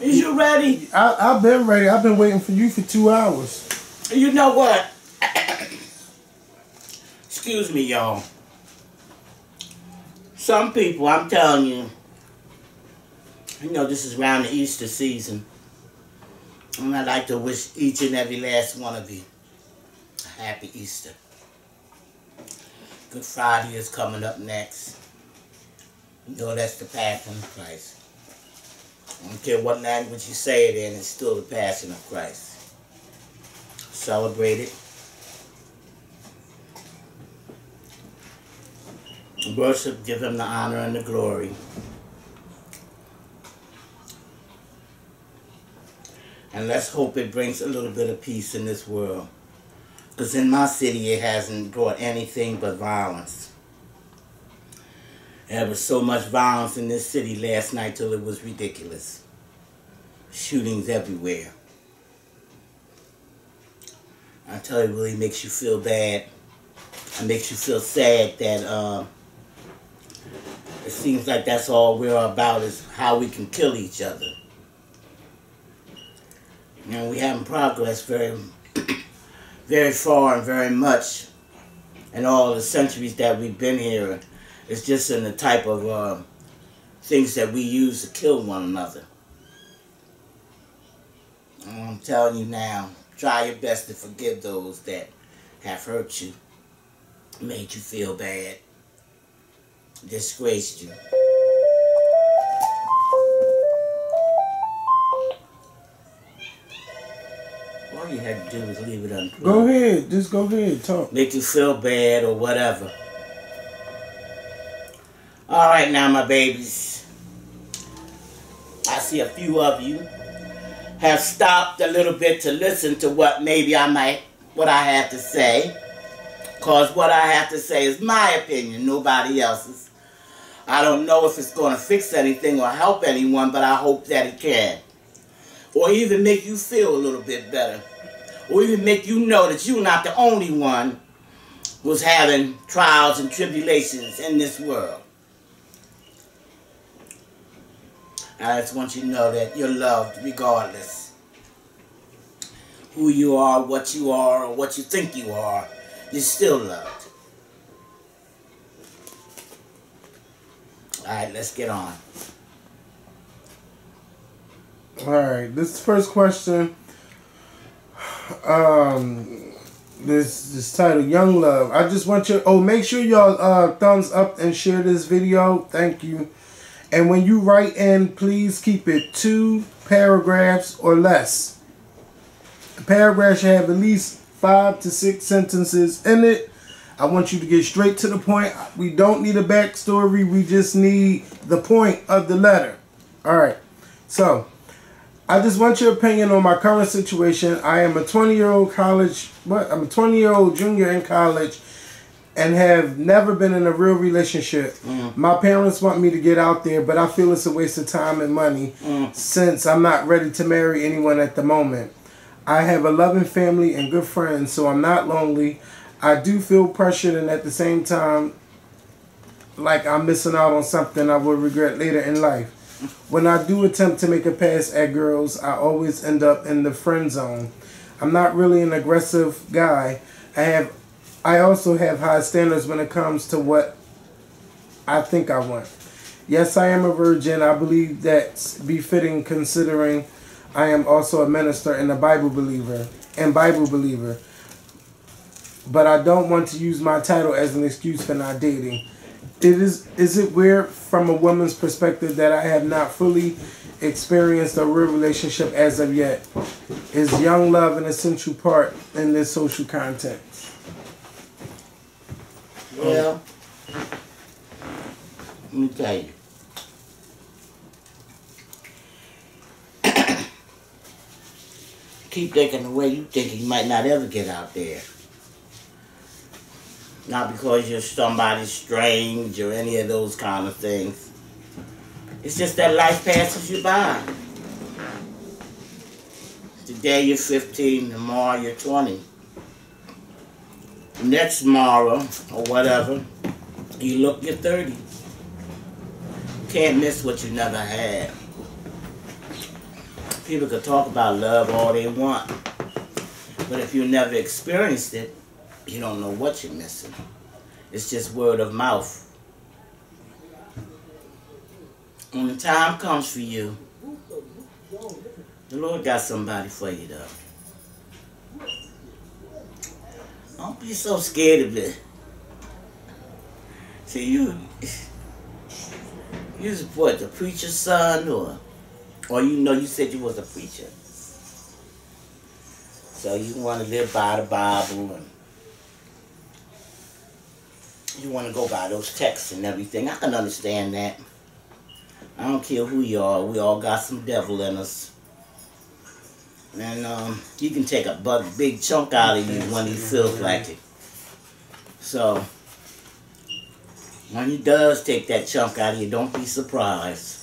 Is you ready? I, I've been ready. I've been waiting for you for two hours. You know what? Excuse me, y'all. Some people, I'm telling you, you know, this is around the Easter season. And I'd like to wish each and every last one of you a happy Easter. Good Friday is coming up next. You know that's the passion of Christ. I don't care what language you say it in, it's still the passion of Christ. Celebrate it. Worship, give him the honor and the glory. And let's hope it brings a little bit of peace in this world. Because in my city, it hasn't brought anything but violence. There was so much violence in this city last night till it was ridiculous. Shootings everywhere. I tell you, it really makes you feel bad. It makes you feel sad that uh, it seems like that's all we're about is how we can kill each other. You know, we haven't progressed very, very far and very much in all the centuries that we've been here. It's just in the type of uh, things that we use to kill one another. I'm telling you now, try your best to forgive those that have hurt you, made you feel bad, disgraced you. All you had to do was leave it unproved. Go ahead. Just go ahead. Talk. Make you feel bad or whatever. All right, now, my babies. I see a few of you have stopped a little bit to listen to what maybe I might, what I have to say. Because what I have to say is my opinion, nobody else's. I don't know if it's going to fix anything or help anyone, but I hope that it can. Or even make you feel a little bit better. Or even make you know that you're not the only one who's having trials and tribulations in this world. I just want you to know that you're loved regardless. Who you are, what you are, or what you think you are, you're still loved. Alright, let's get on. All right. This first question. Um, this this title, Young Love. I just want you. Oh, make sure y'all uh thumbs up and share this video. Thank you. And when you write in, please keep it two paragraphs or less. The paragraph should have at least five to six sentences in it. I want you to get straight to the point. We don't need a backstory. We just need the point of the letter. All right. So, I just want your opinion on my current situation. I am a 20 year old college, what? I'm a 20 year old junior in college and have never been in a real relationship. Mm. My parents want me to get out there, but I feel it's a waste of time and money Mm. since I'm not ready to marry anyone at the moment. I have a loving family and good friends, so I'm not lonely. I do feel pressured, and at the same time, like I'm missing out on something I will regret later in life. When I do attempt to make a pass at girls, I always end up in the friend zone. I'm not really an aggressive guy. I have I also have high standards when it comes to what I think I want. Yes, I am a virgin. I believe that's befitting considering I am also a minister and a Bible believer and Bible believer. But I don't want to use my title as an excuse for not dating. It is is it weird from a woman's perspective that I have not fully experienced a real relationship as of yet? Is young love an essential part in this social context? Well, let me tell you. Keep thinking the way you think you might not ever get out there. Not because you're somebody strange or any of those kind of things. It's just that life passes you by. Today you're 15, tomorrow you're 20 next tomorrow or whatever, you look you're 30. Can't miss what you never had. People can talk about love all they want. But if you never experienced it, you don't know what you're missing. It's just word of mouth. When the time comes for you, the Lord got somebody for you though. Don't be so scared of it. See you you support the preacher's son or or you know you said you was a preacher. So you want to live by the Bible and you want to go by those texts and everything. I can understand that. I don't care who you are. We all got some devil in us. And um, you can take a bug, big chunk out of you when he feels like it. So, when he does take that chunk out of you, don't be surprised.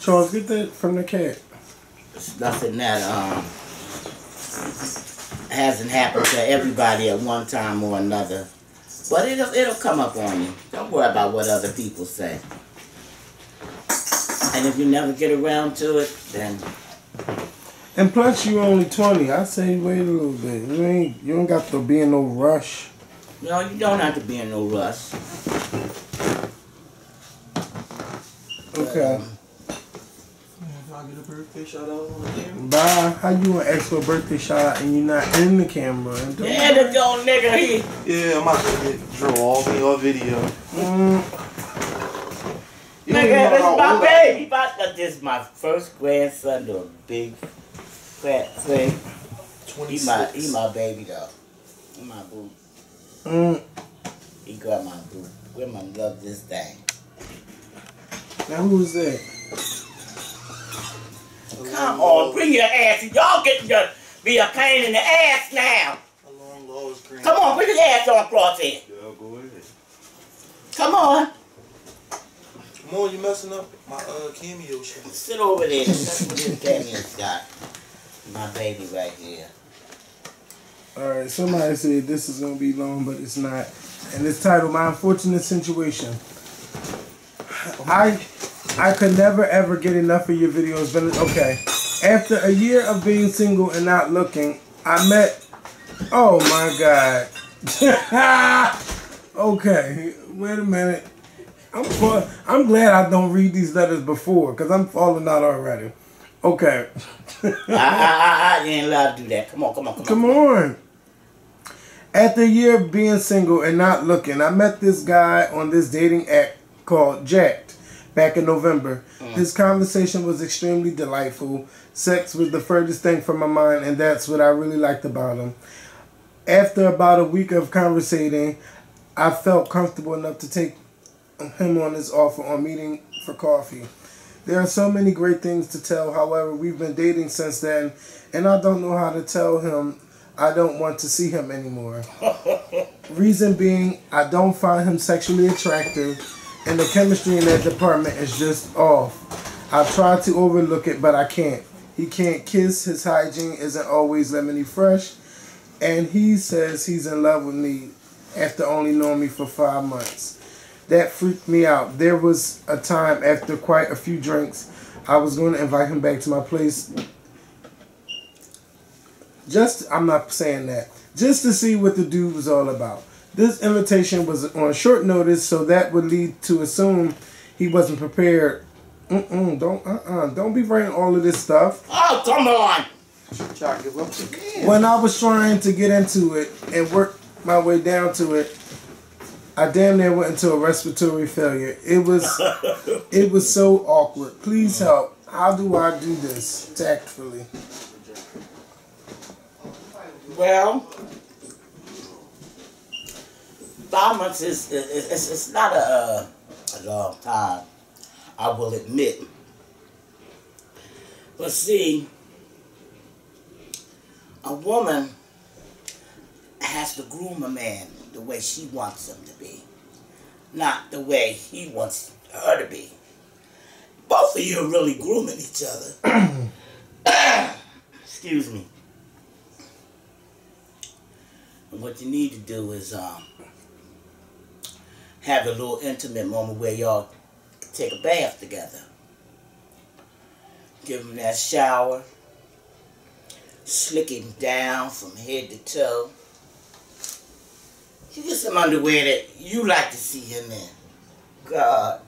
Charles, get that from the cat. It's nothing that um, hasn't happened to everybody at one time or another. But it'll it'll come up on you. Don't worry about what other people say. And if you never get around to it, then And plus, you're only twenty. I say wait a little bit. You ain't you don't got to be in no rush. no, you don't have to be in no rush. Okay. Um, Can I get a birthday shout out on the camera? Bye. How you gonna ask for a birthday shout out and you're not in the camera? And don't- yeah, the old nigga, he Yeah, I'm about to get draw off in your video. Mm, You don't Nigga, even this how my old I am. baby. My, this is my first grandson to a big fat thing. He my he my baby though. He my boo. mm. He got my boo. Grandma love this thing. Now who's that? Come on, bring your ass. Y'all getting to be a pain in the ass now. A long lost green. Come on, bring your ass on across here. Yeah, go ahead. Come on. Come on, you messing up my uh cameo shit. Sit over there. That's what this cameo's got. My baby right here. All right. Somebody said this is gonna be long, but it's not. And it's titled "My Unfortunate Situation." I I could never ever get enough of your videos. But okay, after a year of being single and not looking, I met. Oh my God. okay, wait a minute. I'm I'm glad I don't read these letters before because I'm falling out already. Okay. I, I, I, I ain't allowed to do that. Come on, come on, come on. Come on. After a year of being single and not looking, I met this guy on this dating app called Jacked back in November. Mm. His conversation was extremely delightful. Sex was the furthest thing from my mind, and that's what I really liked about him. After about a week of conversating, I felt comfortable enough to take him on his offer on meeting for coffee. There are so many great things to tell. However, we've been dating since then, and I don't know how to tell him I don't want to see him anymore. Reason being, I don't find him sexually attractive, and the chemistry in that department is just off. I've tried to overlook it, but I can't. He can't kiss, his hygiene isn't always lemony fresh, and he says he's in love with me after only knowing me for five months. That freaked me out. There was a time after quite a few drinks, I was going to invite him back to my place. Just, I'm not saying that, just to see what the dude was all about. This invitation was on short notice, so that would lead to assume he wasn't prepared. Mm-mm, don't, uh-uh, don't be writing all of this stuff. Oh, come on. Try to give up again. When I was trying to get into it and work my way down to it, I damn near went into a respiratory failure. It was it was so awkward. Please help. How do I do this tactfully? Well, five months is, is, is it's not a, a long time, I will admit. But see, a woman has to groom a man the way she wants him to be, not the way he wants her to be. Both of you are really grooming each other. Excuse me. And what you need to do is um, have a little intimate moment where y'all take a bath together. Give him that shower. Slick him down from head to toe. You get some underwear that you like to see him in. God,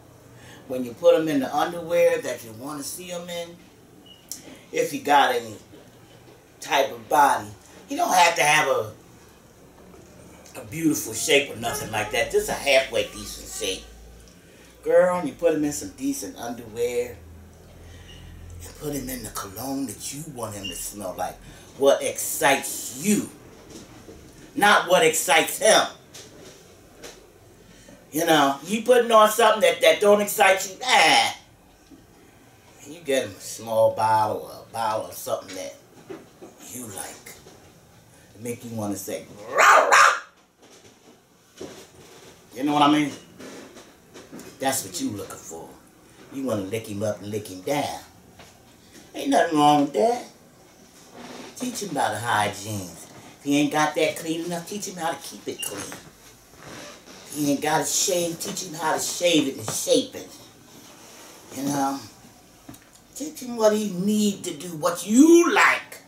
when you put him in the underwear that you want to see him in, if he got any type of body, he don't have to have a a beautiful shape or nothing like that. Just a halfway decent shape. Girl, you put him in some decent underwear and put him in the cologne that you want him to smell like. What excites you, not what excites him. You know, you putting on something that, that don't excite you, ah. You get him a small bottle or a bottle of something that you like. Make you want to say, rah, rah. You know what I mean? That's what you looking for. You want to lick him up and lick him down. Ain't nothing wrong with that. Teach him about hygiene. If he ain't got that clean enough, teach him how to keep it clean. If he ain't got it shave, teach him how to shave it and shape it. You know? Teach him what he need to do, what you like.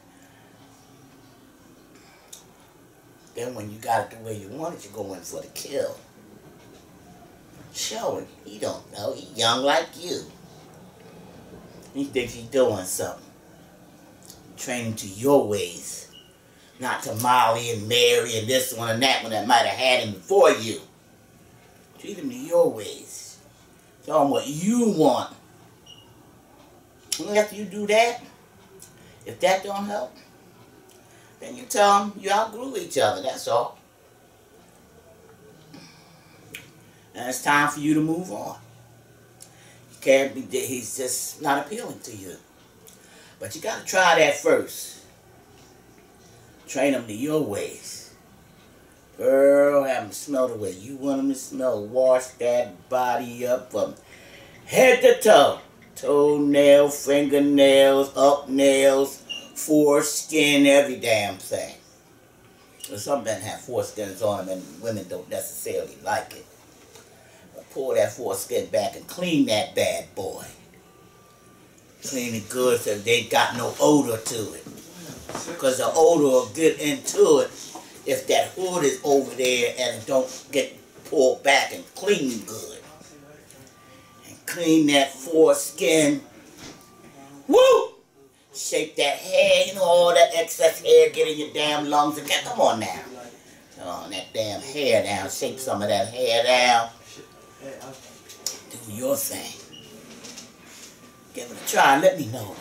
Then when you got it the way you want it, you go in for the kill. Show him. He don't know. He young like you. He thinks he's doing something. Train him to your ways. Not to Molly and Mary and this one and that one that might have had him before you. Treat him to your ways. Tell him what you want. And after you do that, if that don't help, then you tell him you outgrew each other, that's all. And it's time for you to move on. You can't be, he's just not appealing to you. But you got to try that first. Train him to your ways. Girl, have him smell the way you want him to smell. Wash that body up from head to toe. Toenail, fingernails, up nails, foreskin, every damn thing. some men have foreskins on them and women don't necessarily like it pull that foreskin back and clean that bad boy. Clean it good so they got no odor to it. Because the odor will get into it if that hood is over there and don't get pulled back and clean good. And clean that foreskin. Woo! Shake that hair, you know, all that excess hair get in your damn lungs and come on now. Come on, that damn hair down. Shake some of that hair down. Do your thing. Give it a try. Let me know,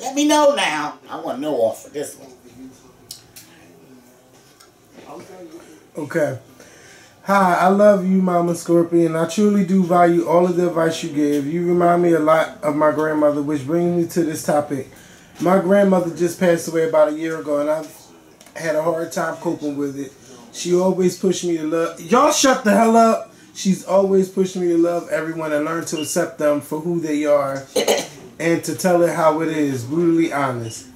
Let me know now. I want off for this one. Okay. Hi, I love you, Mama Skorpion. I truly do value all of the advice you give. You remind me a lot of my grandmother, which brings me to this topic. My grandmother just passed away about a year ago, and I've had a hard time coping with it. She always pushed me to love. Y'all shut the hell up. She's always pushed me to love everyone and learn to accept them for who they are and to tell it how it is, brutally honest.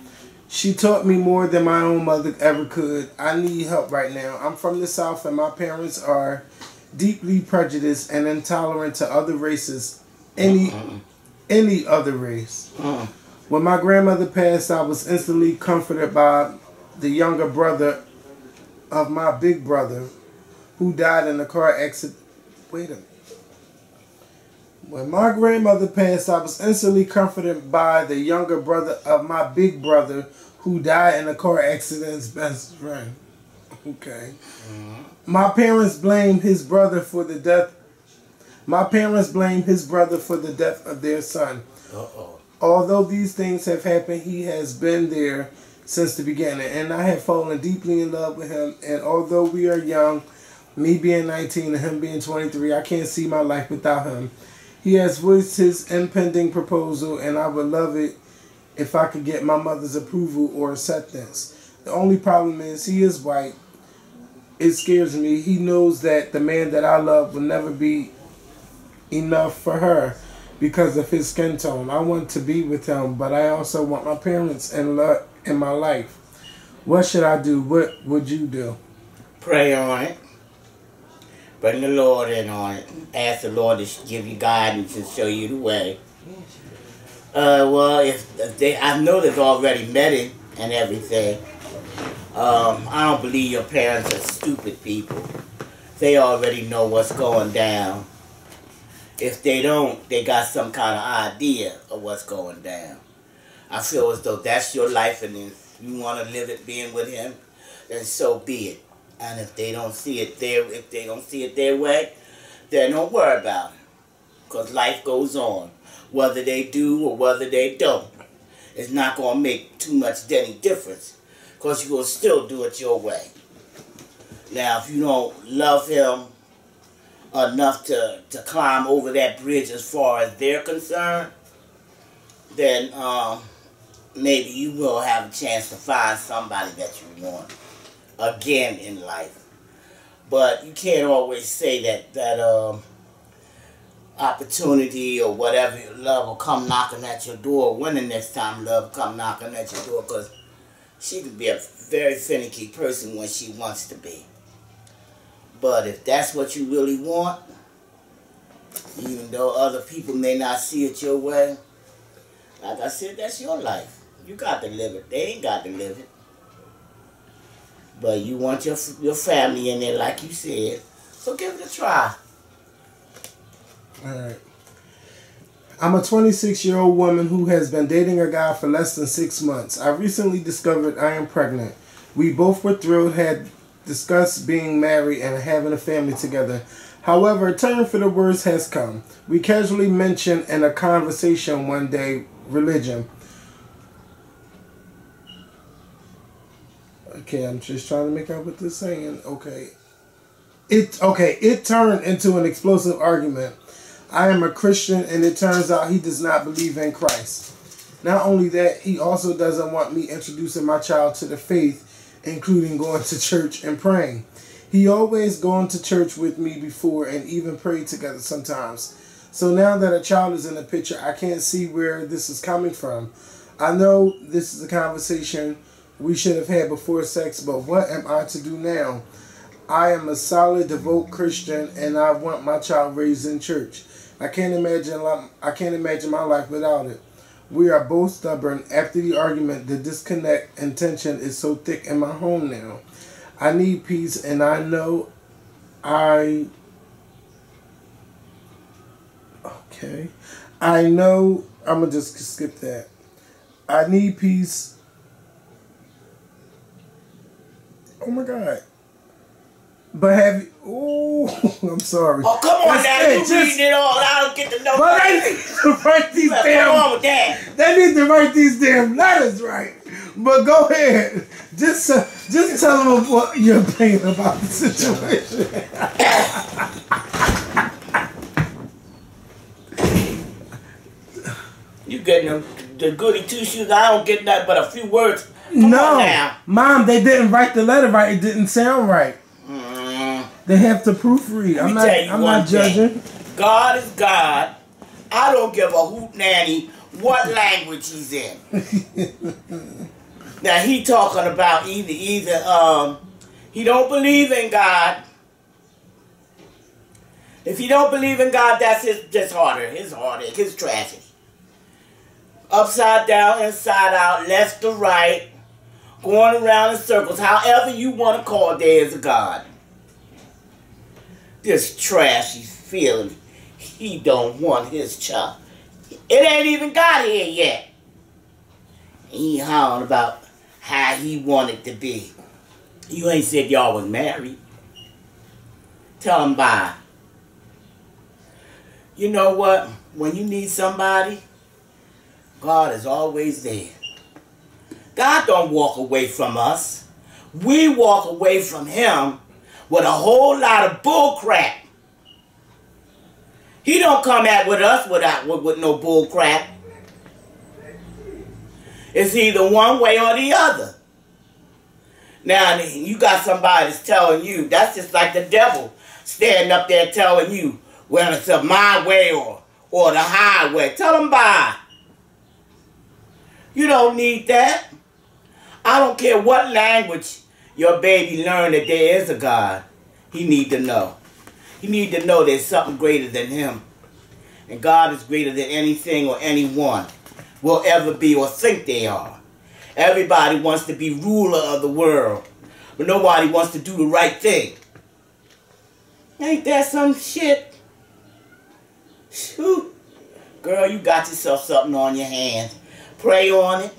She taught me more than my own mother ever could. I need help right now. I'm from the South and my parents are deeply prejudiced and intolerant to other races, any any other race. When my grandmother passed, I was instantly comforted by the younger brother of my big brother who died in a car accident wait a minute. When my grandmother passed, I was instantly comforted by the younger brother of my big brother who died in a car accident's best friend. Okay. Mm-hmm. My parents blamed his brother for the death. My parents blamed his brother for the death of their son. Uh-oh. Although these things have happened, he has been there since the beginning, and I have fallen deeply in love with him. And although we are young, me being 19 and him being 23, I can't see my life without him. He has voiced his impending proposal, and I would love it if I could get my mother's approval or acceptance. The only problem is he is white. It scares me. He knows that the man that I love will never be enough for her because of his skin tone. I want to be with him, but I also want my parents in love in my life. What should I do? What would you do? Pray on it. Bring the Lord in on it. Ask the Lord to give you guidance and show you the way. Uh, well, if, if they, I know they've already met him and everything. Um, I don't believe your parents are stupid people. They already know what's going down. If they don't, they got some kind of idea of what's going down. I feel as though that's your life, and if you want to live it being with him, then so be it. And if they don't see it their, if they don't see it their way, then don't worry about it, because life goes on, whether they do or whether they don't. It's not gonna make too much any difference, because you will still do it your way. Now, if you don't love him enough to, to climb over that bridge as far as they're concerned, then um, maybe you will have a chance to find somebody that you want again in life. But you can't always say that that um, opportunity or whatever love will come knocking at your door when the next time love come knocking at your door because she can be a very finicky person when she wants to be. But if that's what you really want, even though other people may not see it your way, like I said, that's your life. You got to live it. They ain't got to live it. But you want your your family in there, like you said. So give it a try. All right. I'm a 26 year old woman who has been dating a guy for less than six months. I recently discovered I am pregnant. We both were thrilled, had discussed being married and having a family together. However, a turn for the worse has come. We casually mentioned in a conversation one day religion. Okay, I'm just trying to make out what they're saying. Okay. It okay, it turned into an explosive argument. I am a Christian and it turns out he does not believe in Christ. Not only that, he also doesn't want me introducing my child to the faith, including going to church and praying. He always gone to church with me before and even prayed together sometimes. So now that a child is in the picture, I can't see where this is coming from. I know this is a conversation we should have had before sex, but what am I to do now? I am a solid, devout Christian, and I want my child raised in church. I can't imagine I can't imagine my life without it. We are both stubborn. After the argument, the disconnect and tension is so thick in my home now. I need peace, and I know I. Okay. I know. I'm going to just skip that. I need peace. Oh my God. But have you? Oh, I'm sorry. Oh, come on now. You just- reading it all. I don't get to know. But they need to write these Come damn. on with that. They need to write these damn letters right. But go ahead. Just uh, just tell them what your opinion about the situation. You getting them, the goody two shoes. I don't get nothing but a few words. Come no, mom, they didn't write the letter right. It didn't sound right. Mm, They have to proofread. I'm not. I'm not thing. judging. God is God. I don't give a hoot nanny what language he's in. now he talking about either either um he don't believe in God. If he don't believe in God, that's his disheartening, his heartache, his tragedy. Upside down, inside out, left to right, going around in circles, however you want to call it, there is a God. This trashy feeling he don't want his child. It ain't even got here yet. He hollering about how he wanted to be. You ain't said y'all was married. Tell him bye. You know what? When you need somebody, God is always there. God don't walk away from us. We walk away from him with a whole lot of bull crap. He don't come at with us without with, with no bull crap. It's either one way or the other. Now you got somebody that's telling you that's just like the devil standing up there telling you, well, it's my way or or the highway. Tell him bye. You don't need that. I don't care what language your baby learned that there is a God. He need to know. He need to know there's something greater than him. And God is greater than anything or anyone. will ever be or think they are. Everybody wants to be ruler of the world, but nobody wants to do the right thing. Ain't that some shit? Shoot. Girl, you got yourself something on your hands. Pray on it.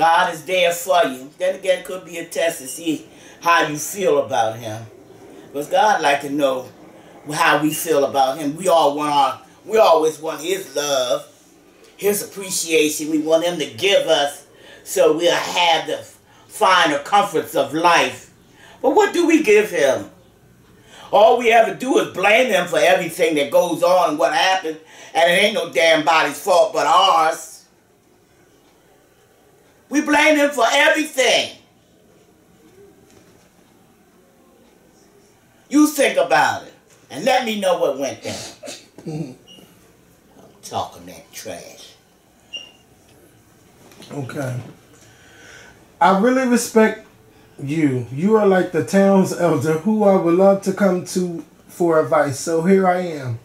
God is there for you. Then again, could be a test to see how you feel about him. Because God like to know how we feel about him. We all want our, we always want his love, his appreciation. We want him to give us so we'll have the finer comforts of life. But what do we give him? All we ever do is blame him for everything that goes on and what happened, and it ain't no damn body's fault but ours. We blame him for everything. You think about it, and let me know what went down. I'm talking that trash. Okay. I really respect you. You are like the town's elder who I would love to come to for advice. So here I am.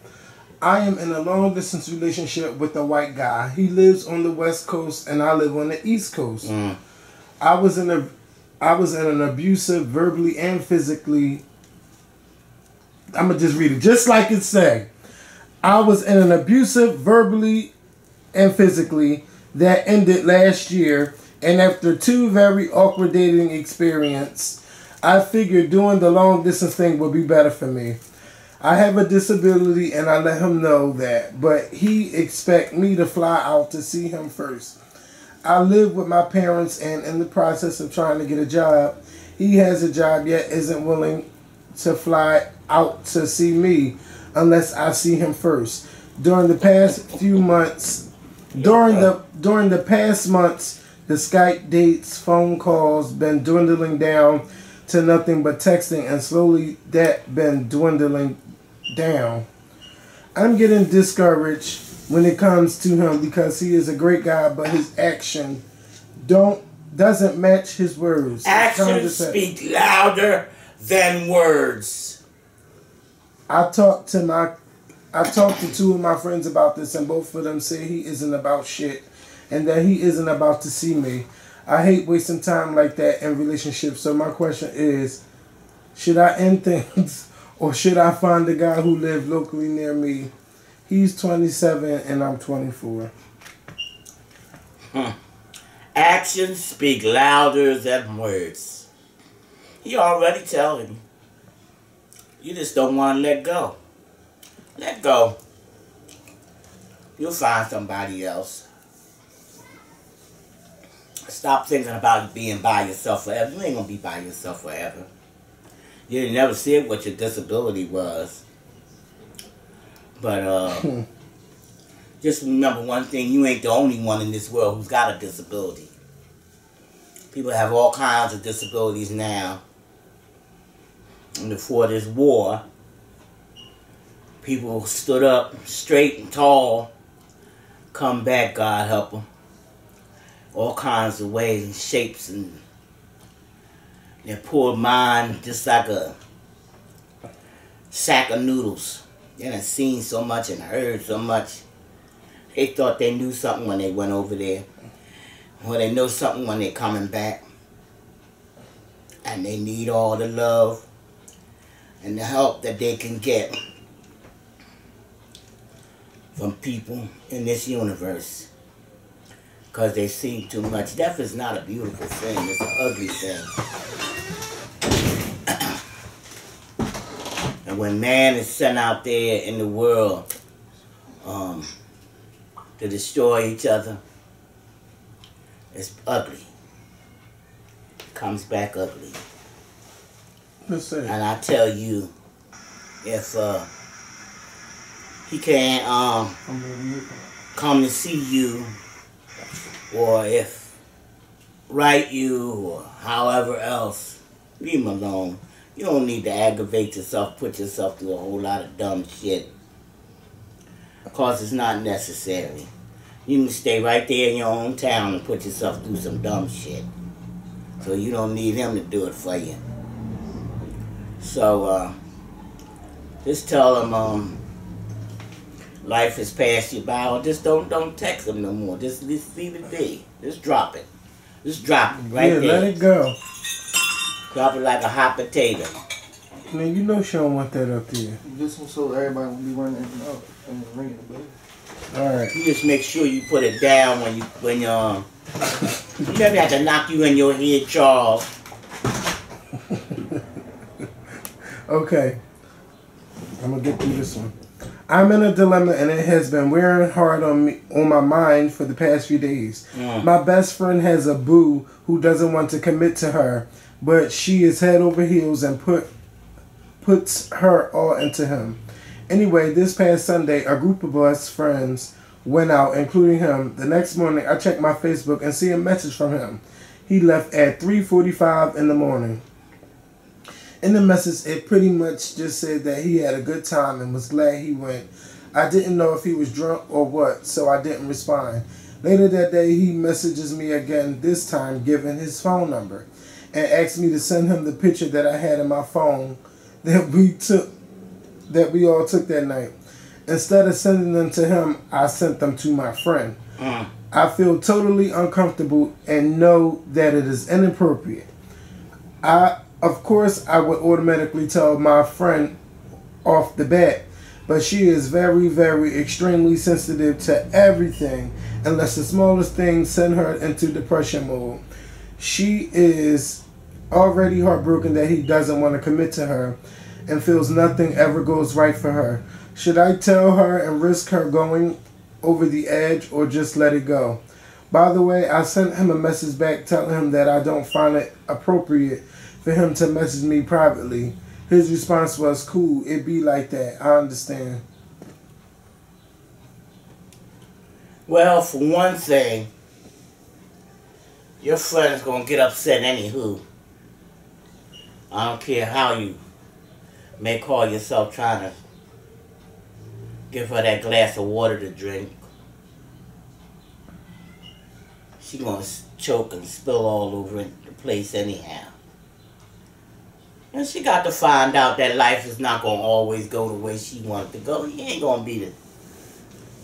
I am in a long distance relationship with a white guy. He lives on the west coast and I live on the east coast. Mm. I was in a I was in an abusive verbally and physically I'm gonna just read it just like it said. I was in an abusive verbally and physically that ended last year and after two very awkward dating experience, I figured doing the long distance thing would be better for me. I have a disability and I let him know that, but he expect me to fly out to see him first. I live with my parents and in the process of trying to get a job. He has a job yet isn't willing to fly out to see me unless I see him first. During the past few months, during the during the past months, the Skype dates, phone calls been dwindling down to nothing but texting and slowly that been dwindling down. I'm getting discouraged when it comes to him because he is a great guy but his action don't doesn't match his words. Actions speak louder than words. I talked to my I talked to two of my friends about this and both of them say he isn't about shit and that he isn't about to see me. I hate wasting time like that in relationships. So my question is, should I end things or should I find a guy who lives locally near me? He's 27 and I'm 24. Hmm. Actions speak louder than words. He already telling you. You just don't want to let go. Let go. You'll find somebody else. Stop thinking about being by yourself forever. You ain't gonna be by yourself forever. You didn't never see what your disability was. But uh just remember one thing, you ain't the only one in this world who's got a disability. People have all kinds of disabilities now. And before this war, people stood up straight and tall, come back, God help them. All kinds of ways and shapes and their poor mind just like a sack of noodles. They done seen so much and heard so much. They thought they knew something when they went over there. Well, they know something when they're coming back. And they need all the love and the help that they can get from people in this universe. Because they see too much. Death is not a beautiful thing, it's an ugly thing. When man is sent out there in the world um, to destroy each other, it's ugly. Comes back ugly. And I tell you, if uh, he can't um, come to see you, or if write you, or however else, leave him alone. You don't need to aggravate yourself, put yourself through a whole lot of dumb shit. Cause it's not necessary. You can stay right there in your own town and put yourself through some dumb shit. So you don't need him to do it for you. So uh, just tell him um, life has passed you by, or just don't don't text them no more. Just, just leave it be. Just drop it. Just drop it right yeah, there. let it go. Drop it like a hot potato. Man, you know she don't want that up there. This one so everybody will be running up and and ringing the bell. All right. You just make sure you put it down when you when you um. You never have to knock you in your head, Charles. Okay. I'm gonna get through this one. I'm in a dilemma and it has been wearing hard on me on my mind for the past few days. Mm. My best friend has a boo who doesn't want to commit to her, but she is head over heels and put puts her all into him. Anyway, this past Sunday, a group of us friends went out, including him. The next morning, I checked my Facebook and see a message from him. He left at 3:45 in the morning. In the message, it pretty much just said that he had a good time and was glad he went. I didn't know if he was drunk or what, so I didn't respond. Later that day, he messages me again, this time giving his phone number, and asked me to send him the picture that I had in my phone that we took, that we all took that night. Instead of sending them to him, I sent them to my friend. Mm. I feel totally uncomfortable and know that it is inappropriate. I, of course, I would automatically tell my friend off the bat, but she is very, very extremely sensitive to everything, unless the smallest thing send her into depression mode. She is already heartbroken that he doesn't want to commit to her and feels nothing ever goes right for her. Should I tell her and risk her going over the edge or just let it go? By the way, I sent him a message back telling him that I don't find it appropriate for him to message me privately. His response was, Cool, it be like that. I understand. Well, for one thing, your friend's gonna get upset anywho. I don't care how you may call yourself trying to give her that glass of water to drink. She gonna choke and spill all over the place anyhow. And she got to find out that life is not gonna always go the way she wanted to go. He ain't gonna be the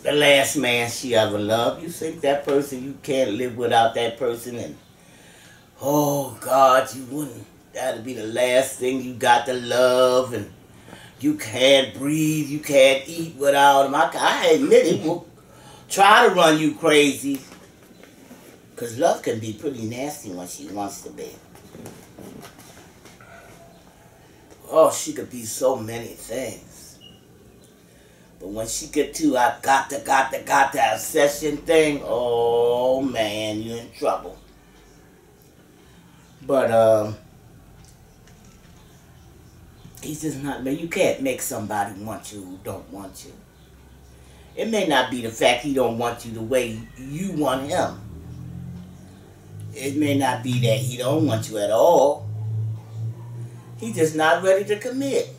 the last man she ever loved. You think that person you can't live without that person and oh God, you wouldn't that'd be the last thing you got to love and you can't breathe, you can't eat without him. I, I admit it will try to run you crazy. Cause love can be pretty nasty when she wants to be. Oh, she could be so many things. But when she get to I got to, got to, got to obsession thing, oh man, you're in trouble. But um, he's just not. Man, you can't make somebody want you who don't want you. It may not be the fact he don't want you the way you want him. It may not be that he don't want you at all. He's just not ready to commit.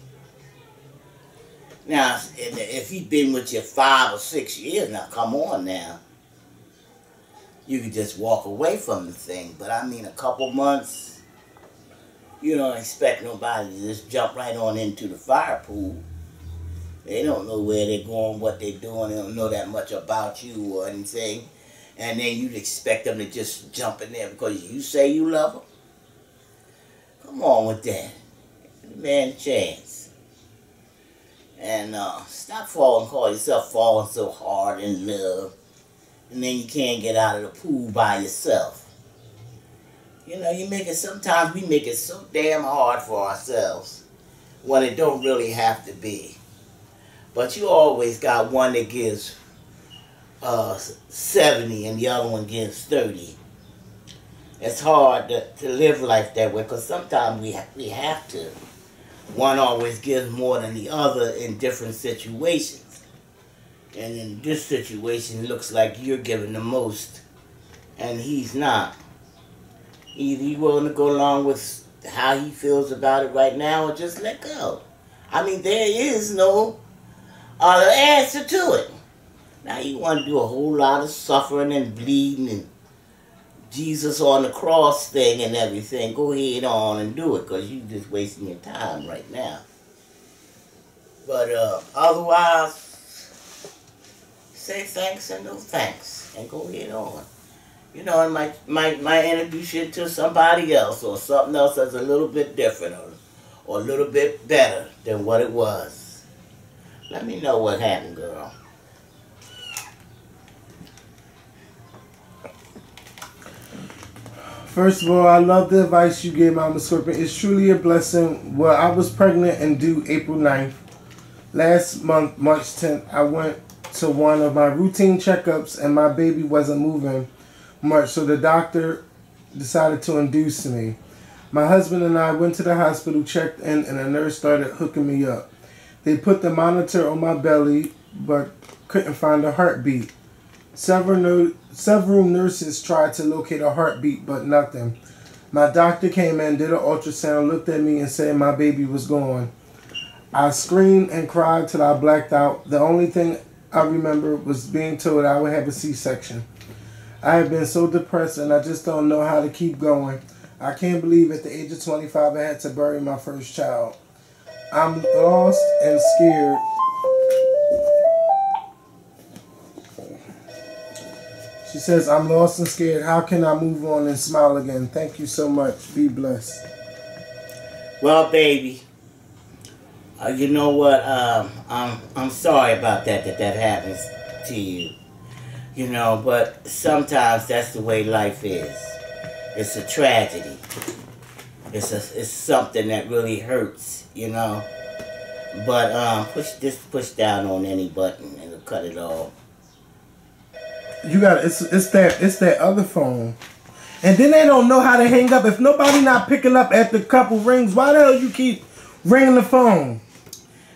Now, if he been with you five or six years, now come on now. You could just walk away from the thing. But I mean, a couple months, you don't expect nobody to just jump right on into the fire pool. They don't know where they're going, what they're doing. They don't know that much about you or anything. And then you'd expect them to just jump in there because you say you love them. Come on with that. Man chance. And uh, stop falling, call yourself falling so hard in love. And then you can't get out of the pool by yourself. You know, you make it, sometimes we make it so damn hard for ourselves when it don't really have to be. But you always got one that gives uh, 70 and the other one gives 30. It's hard to, to live life that way because sometimes we, ha- we have to. One always gives more than the other in different situations. And in this situation, it looks like you're giving the most and he's not. Either you willing to go along with how he feels about it right now or just let go. I mean, there is no other answer to it. Now you want to do a whole lot of suffering and bleeding and Jesus on the cross thing and everything. Go ahead on and do it because you're just wasting your time right now. But uh, otherwise, say thanks and no thanks and go ahead on. You know, and might might might introduce you to somebody else or something else that's a little bit different or, or a little bit better than what it was. Let me know what happened, girl. First of all, I love the advice you gave Mama Skorpion. It's truly a blessing. Well, I was pregnant and due April 9th. Last month, March 10th, I went to one of my routine checkups and my baby wasn't moving much, so the doctor decided to induce me. My husband and I went to the hospital, checked in, and a nurse started hooking me up. They put the monitor on my belly, but couldn't find a heartbeat. Several, several nurses tried to locate a heartbeat, but nothing. My doctor came in, did an ultrasound, looked at me, and said my baby was gone. I screamed and cried till I blacked out. The only thing I remember was being told I would have a C section. I have been so depressed and I just don't know how to keep going. I can't believe at the age of 25 I had to bury my first child. I'm lost and scared. She says, I'm lost and scared. How can I move on and smile again? Thank you so much. Be blessed. Well, baby, uh, you know what? Um, I'm I'm sorry about that. That that happens to you. You know, but sometimes that's the way life is. It's a tragedy. It's a it's something that really hurts. You know. But um, push this push down on any button and it'll cut it off. You got it's it's that it's that other phone. And then they don't know how to hang up. If nobody not picking up after a couple rings, why the hell you keep ringing the phone?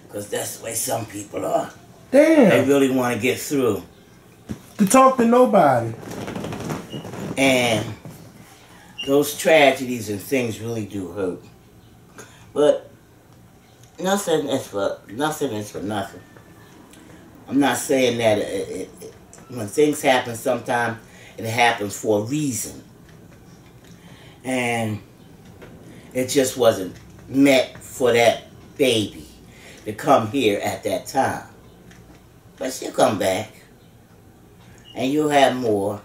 Cause that's the way some people are. Damn. They really want to get through. To talk to nobody. And those tragedies and things really do hurt. But nothing is for nothing is for nothing. I'm not saying that it, it, it, when things happen, sometimes it happens for a reason, and it just wasn't meant for that baby to come here at that time. But she'll come back, and you'll have more.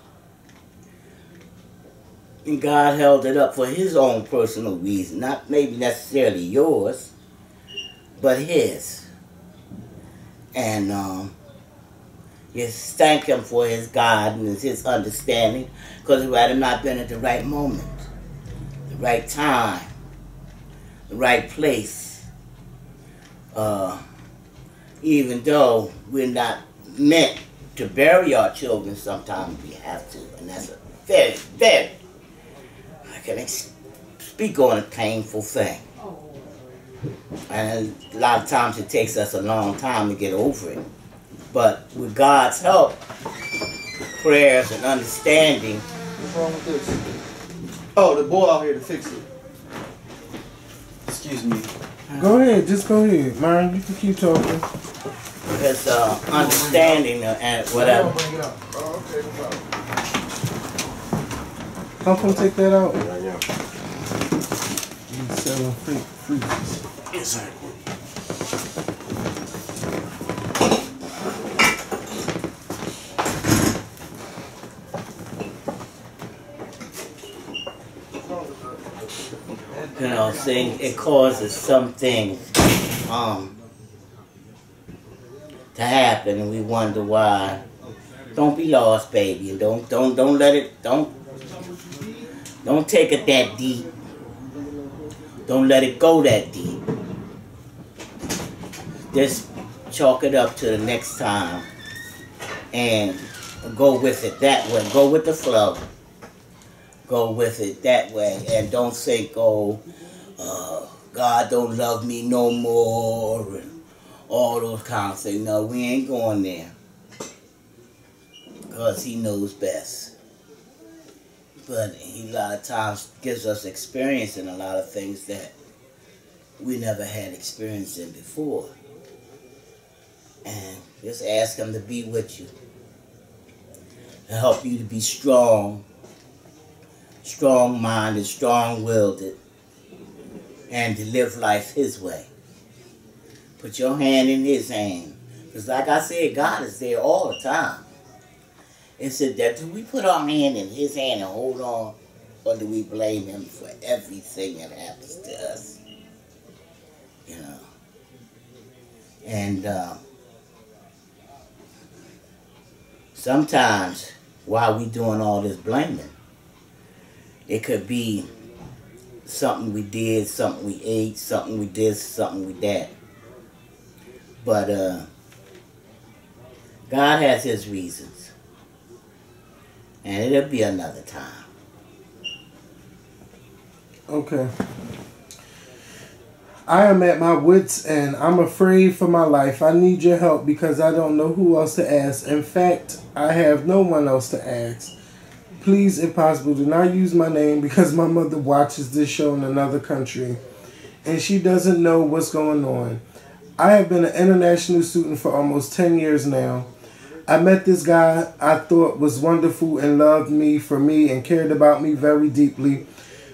And God held it up for his own personal reason, not maybe necessarily yours, but his. And um, just thank him for his guidance, his understanding, because it have not been at the right moment, the right time, the right place. Uh, even though we're not meant to bury our children, sometimes we have to, and that's a very, very I can speak on a painful thing. And a lot of times it takes us a long time to get over it. But with God's help, prayers and understanding, What's wrong with this? Oh, the boy out here to fix it. Excuse me. Go ahead, just go ahead. Myron, you can keep talking. his uh, understanding and whatever. bring it up. Oh, okay, no problem. Come come take that out. Yeah, yeah. You selling free freezes. Exactly. You know, saying it causes some things um, to happen, and we wonder why. Don't be lost, baby, don't don't don't let it don't don't take it that deep. Don't let it go that deep. Just chalk it up to the next time and go with it that way. Go with the flow. Go with it that way. And don't think, oh, uh, God don't love me no more and all those kind of things. No, we ain't going there. Because he knows best. But he a lot of times gives us experience in a lot of things that we never had experience in before. And just ask him to be with you. To help you to be strong, strong minded, strong willed, and to live life his way. Put your hand in his hand. Because like I said, God is there all the time. It said that do we put our hand in his hand and hold on, or do we blame him for everything that happens to us? You know. And uh, sometimes while we doing all this blaming, it could be something we did, something we ate, something we did, something we did. But uh, God has his reasons. And it'll be another time. Okay. I am at my wits' end. I'm afraid for my life. I need your help because I don't know who else to ask. In fact, I have no one else to ask. Please, if possible, do not use my name because my mother watches this show in another country and she doesn't know what's going on. I have been an international student for almost 10 years now. I met this guy I thought was wonderful and loved me for me and cared about me very deeply.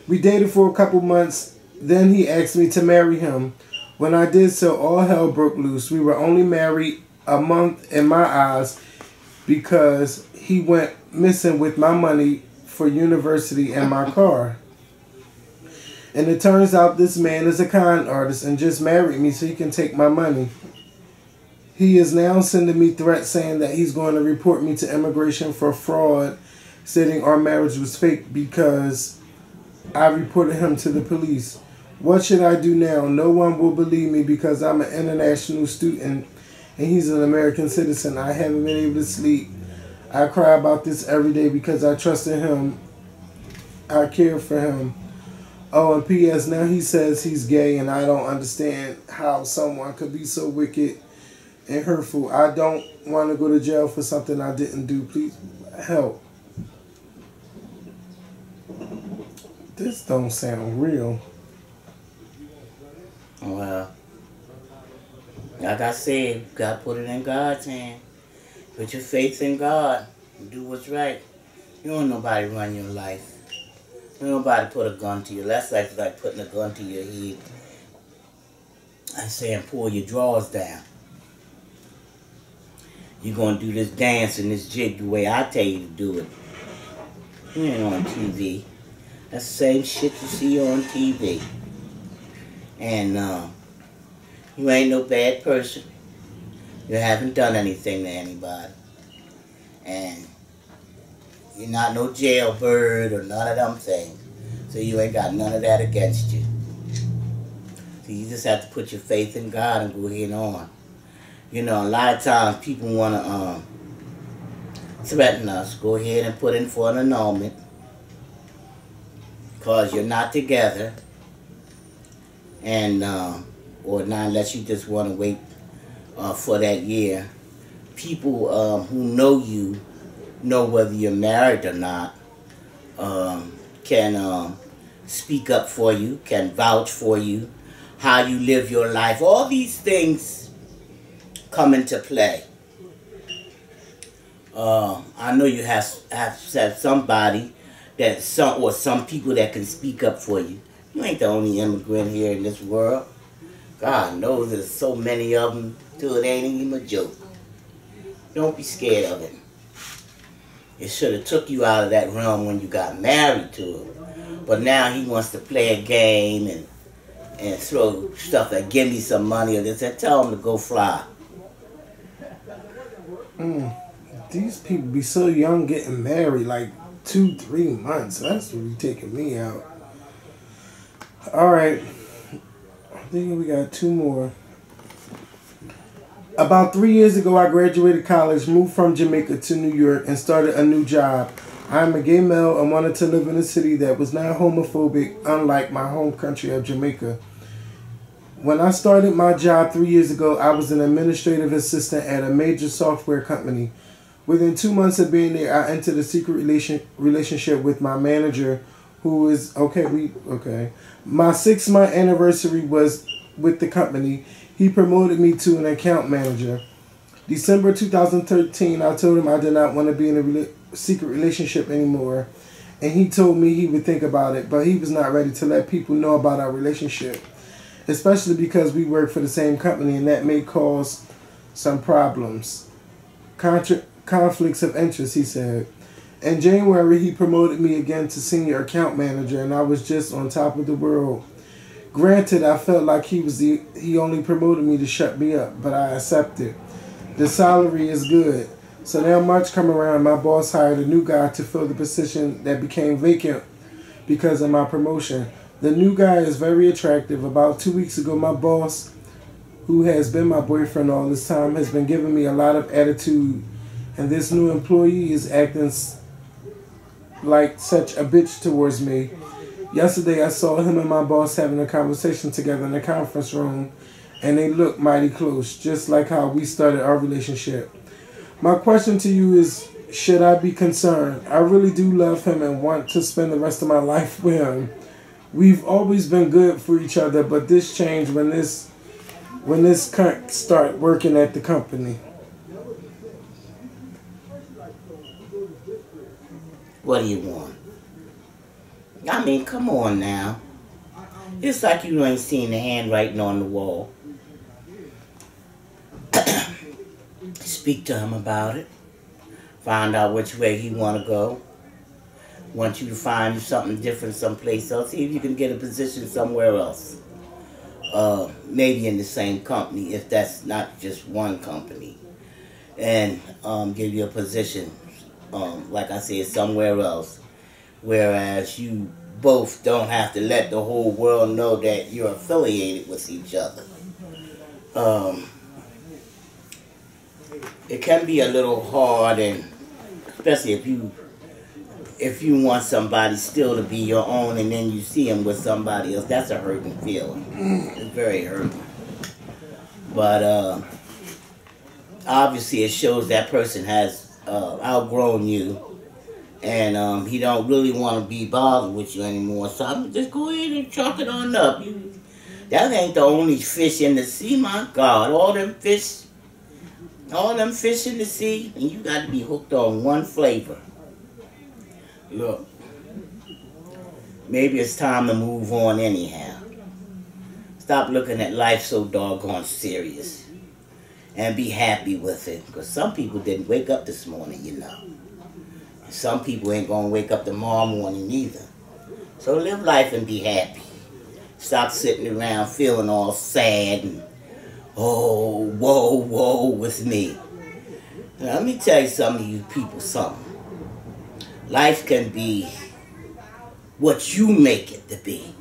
We dated for a couple months then he asked me to marry him. When I did so, all hell broke loose. We were only married a month in my eyes because he went missing with my money for university and my car. And it turns out this man is a con artist and just married me so he can take my money. He is now sending me threats saying that he's going to report me to immigration for fraud, stating our marriage was fake because I reported him to the police. What should I do now? No one will believe me because I'm an international student and he's an American citizen. I haven't been able to sleep. I cry about this every day because I trust in him. I care for him. Oh, and P.S. Now he says he's gay, and I don't understand how someone could be so wicked and hurtful. I don't want to go to jail for something I didn't do. Please help. This don't sound real. Well, like I said, God put it in God's hand. Put your faith in God. Do what's right. You don't nobody run your life. You don't nobody put a gun to you. That's like, like putting a gun to your head and saying pull your drawers down. You're gonna do this dance and this jig the way I tell you to do it. You ain't on TV. That's the same shit you see on TV. And uh, you ain't no bad person. You haven't done anything to anybody. And you're not no jailbird or none of them things. So you ain't got none of that against you. So you just have to put your faith in God and go ahead on. You know, a lot of times people want to um, threaten us. Go ahead and put in for an annulment. Because you're not together and um, or not unless you just want to wait uh, for that year. People um, who know you know whether you're married or not um, can um, speak up for you, can vouch for you, how you live your life. All these things come into play. Uh, I know you have have, have somebody that some or some people that can speak up for you. You ain't the only immigrant here in this world. God knows there's so many of them till it ain't even a joke. Don't be scared of it. It should have took you out of that realm when you got married to him. But now he wants to play a game and and throw stuff like give me some money or this. And tell him to go fly. Mm. These people be so young getting married, like two, three months. That's really taking me out. All right. Think we got two more. About three years ago, I graduated college, moved from Jamaica to New York, and started a new job. I am a gay male and wanted to live in a city that was not homophobic, unlike my home country of Jamaica. When I started my job three years ago, I was an administrative assistant at a major software company. Within two months of being there, I entered a secret relation relationship with my manager, who is okay. We okay. My six month anniversary was with the company. He promoted me to an account manager. December 2013, I told him I did not want to be in a rela- secret relationship anymore. And he told me he would think about it, but he was not ready to let people know about our relationship. Especially because we work for the same company and that may cause some problems. Contra- conflicts of interest, he said. In January, he promoted me again to senior account manager, and I was just on top of the world. Granted, I felt like he was the he only promoted me to shut me up, but I accepted. The salary is good. So now March come around, my boss hired a new guy to fill the position that became vacant because of my promotion. The new guy is very attractive. About two weeks ago, my boss, who has been my boyfriend all this time, has been giving me a lot of attitude, and this new employee is acting like such a bitch towards me. Yesterday, I saw him and my boss having a conversation together in the conference room, and they looked mighty close, just like how we started our relationship. My question to you is should I be concerned? I really do love him and want to spend the rest of my life with him. We've always been good for each other, but this changed when this when this cunt start working at the company. What do you want? I mean, come on now. It's like you ain't seen the handwriting on the wall. Speak to him about it. Find out which way he want to go. Want you to find something different someplace else. See if you can get a position somewhere else. Uh, maybe in the same company, if that's not just one company. And um, give you a position, um, like I said, somewhere else. Whereas you both don't have to let the whole world know that you're affiliated with each other. Um, it can be a little hard and especially if you if you want somebody still to be your own and then you see him with somebody else that's a hurting feeling it's very hurting but uh, obviously it shows that person has uh, outgrown you and um, he don't really want to be bothered with you anymore so I'm just go ahead and chalk it on up you that ain't the only fish in the sea my god all them fish all them fish in the sea, and you got to be hooked on one flavor. Look, maybe it's time to move on anyhow. Stop looking at life so doggone serious. And be happy with it. Because some people didn't wake up this morning, you know. Some people ain't going to wake up tomorrow morning either. So live life and be happy. Stop sitting around feeling all sad and oh, whoa, whoa with me. Now, let me tell you some of you people something. Life can be what you make it to be.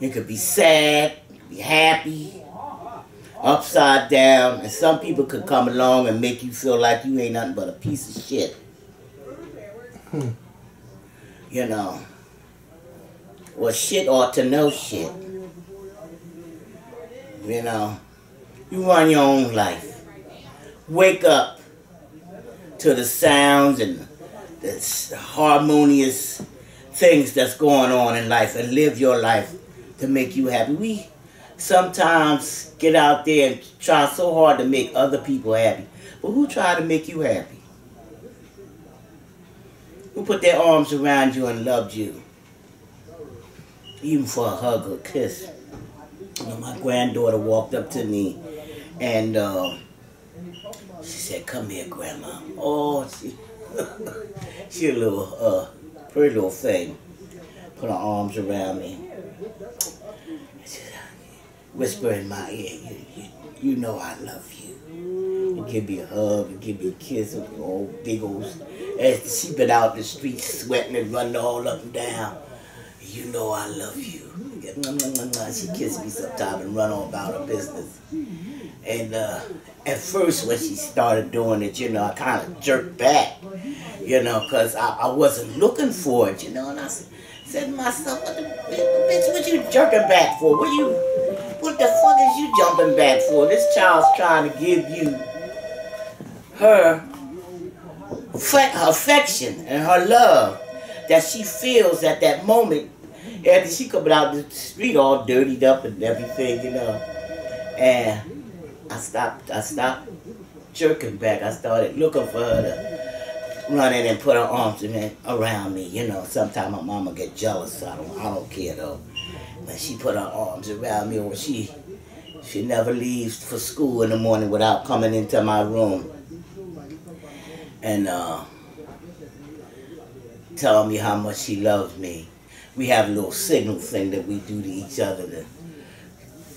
It could be sad, be happy, upside down, and some people could come along and make you feel like you ain't nothing but a piece of shit. Hmm. You know. Well, shit ought to know shit. You know, you run your own life. Wake up to the sounds and the harmonious things that's going on in life and live your life to make you happy. We sometimes get out there and try so hard to make other people happy. But who tried to make you happy? Who put their arms around you and loved you? Even for a hug or kiss. You know, my granddaughter walked up to me and uh, she said, come here, Grandma. Oh, she, she a little, uh, pretty little thing. Put her arms around me. Whisper in my ear, you, you, you know I love you. And give me a hug and give me a kiss old big old, and she been out the streets sweating and running all up and down. You know I love you. She kissed me sometime and run on about her business. And uh, at first when she started doing it, you know, I kind of jerked back, you know, because I, I wasn't looking for it, you know. And I said, said to myself, what the, bitch, what you jerking back for? What you, what the fuck is you jumping back for? This child's trying to give you her affection and her love that she feels at that moment after she coming out the street all dirtied up and everything, you know. And I stopped I stopped jerking back. I started looking for her to run in and put her arms around me, you know. Sometimes my mama get jealous, so I don't I don't care though. But she put her arms around me or she She never leaves for school in the morning without coming into my room and uh, telling me how much she loves me. We have a little signal thing that we do to each other to,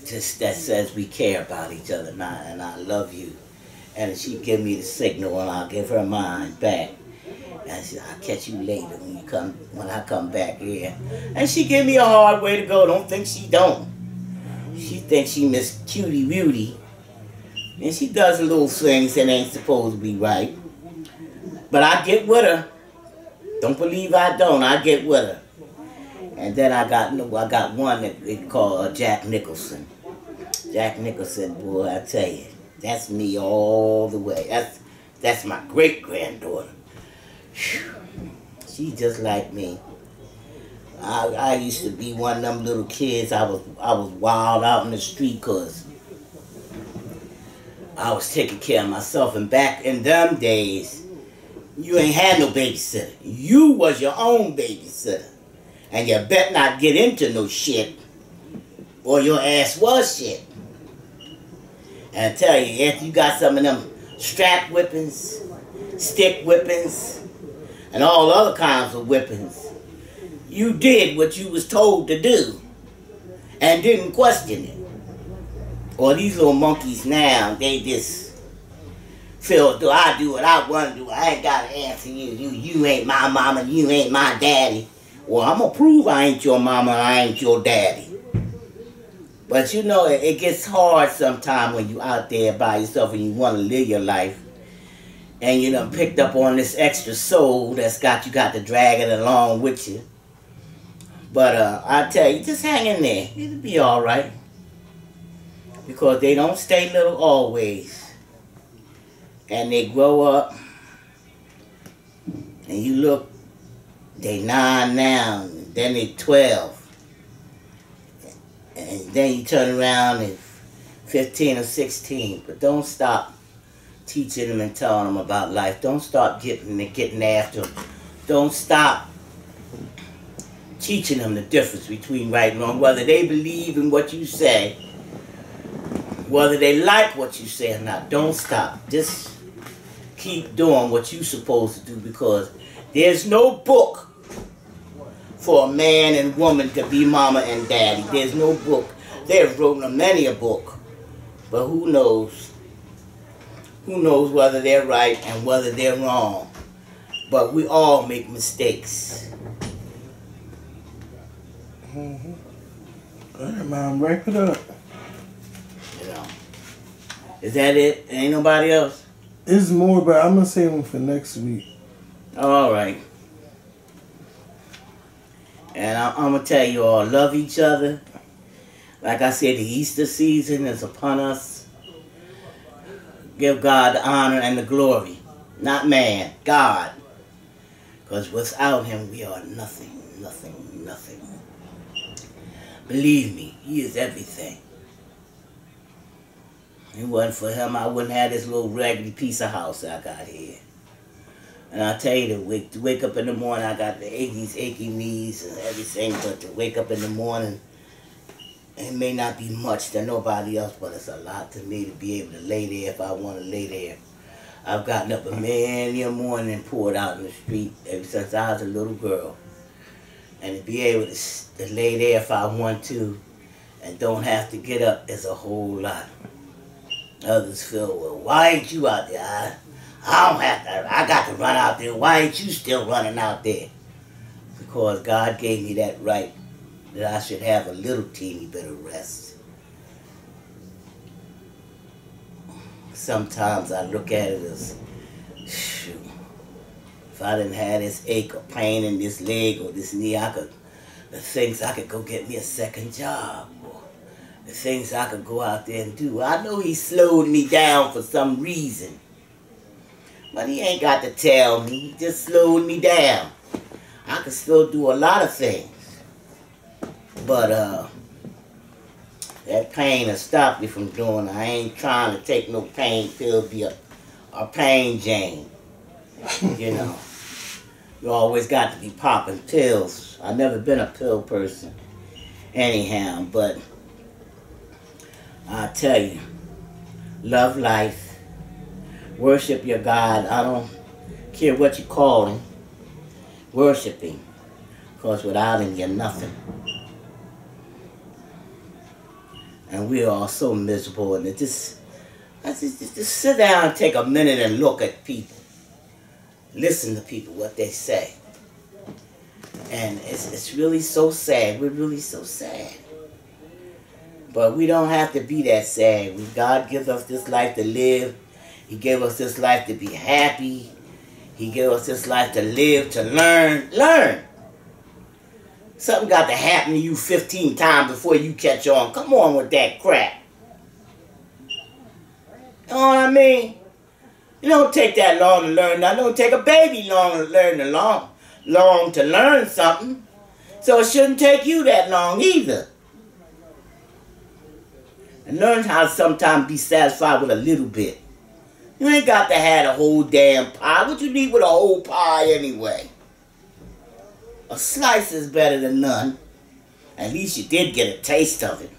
just that says we care about each other and I, and I love you. And she give me the signal and I'll give her mine back. And said, I'll catch you later when you come when I come back here. And she give me a hard way to go. Don't think she don't. She thinks she Miss Cutie Beauty. And she does a little things that ain't supposed to be right. But I get with her. Don't believe I don't. I get with her. And then I got I got one that they call Jack Nicholson. Jack Nicholson, boy, I tell you, that's me all the way. That's that's my great granddaughter. She just like me. I, I used to be one of them little kids. I was I was wild out in the street cause I was taking care of myself. And back in them days, you ain't had no babysitter. You was your own babysitter. And you bet not get into no shit or your ass was shit. And I tell you, if you got some of them strap whippings, stick whippings, and all other kinds of weapons. you did what you was told to do and didn't question it. Or these little monkeys now, they just feel, do I do what I want to do? I ain't got to answer you. You you ain't my mama, you ain't my daddy. Well, I'm going to prove I ain't your mama, I ain't your daddy. But you know, it, it gets hard sometimes when you out there by yourself and you want to live your life. And you know, picked up on this extra soul that's got you got to drag it along with you. But uh, I tell you, just hang in there. It'll be all right. Because they don't stay little always. And they grow up. And you look, they nine now, then they 12. And then you turn around and 15 or 16. But don't stop teaching them and telling them about life. Don't stop getting getting after them. Don't stop teaching them the difference between right and wrong, whether they believe in what you say, whether they like what you say or not. Don't stop. Just keep doing what you're supposed to do because there's no book for a man and woman to be mama and daddy. There's no book. They've written many a book. But who knows? Who knows whether they're right and whether they're wrong? But we all make mistakes. Mm-hmm. All right, mom, wrap it up. You know. Is that it? Ain't nobody else? It's more, but I'm gonna save them for next week. All right. And I'm gonna tell you all, love each other. Like I said, the Easter season is upon us. Give God the honor and the glory, not man, God. Because without Him, we are nothing, nothing, nothing. Believe me, He is everything. If it wasn't for Him, I wouldn't have this little raggedy piece of house I got here. And I tell you, to wake, to wake up in the morning, I got the aches, achy knees and everything, but to wake up in the morning, it may not be much to nobody else, but it's a lot to me to be able to lay there if I want to lay there. I've gotten up a many a morning and poured out in the street ever since I was a little girl. And to be able to, to lay there if I want to and don't have to get up is a whole lot. Others feel, well, why ain't you out there? I, I don't have to, I got to run out there. Why ain't you still running out there? Because God gave me that right that I should have a little teeny bit of rest. Sometimes I look at it as, shoot, if I didn't have this ache or pain in this leg or this knee, I could, the things I could go get me a second job. Or the things I could go out there and do. I know he slowed me down for some reason. But he ain't got to tell me. He just slowed me down. I could still do a lot of things. But uh, that pain has stopped me from doing it. I ain't trying to take no pain pills, be a, a pain Jane. you know. You always got to be popping pills. I've never been a pill person anyhow, but I tell you, love life, worship your God. I don't care what you call him. Worship him. Because without him, you're nothing. And we are all so miserable. And it just, I just, just, just sit down and take a minute and look at people. Listen to people, what they say. And it's, it's really so sad. We're really so sad. But we don't have to be that sad. God gives us this life to live. He gave us this life to be happy. He gave us this life to live, to learn. Learn. Something got to happen to you 15 times before you catch on. Come on with that crap. You know what I mean? It don't take that long to learn. It don't take a baby long to learn to long, long to learn something. So it shouldn't take you that long either. And learn how to sometimes be satisfied with a little bit. You ain't got to have a whole damn pie. What you need with a whole pie anyway? A slice is better than none. At least you did get a taste of it.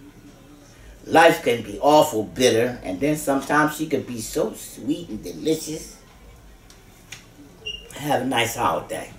Life can be awful bitter, and then sometimes she can be so sweet and delicious. Have a nice holiday.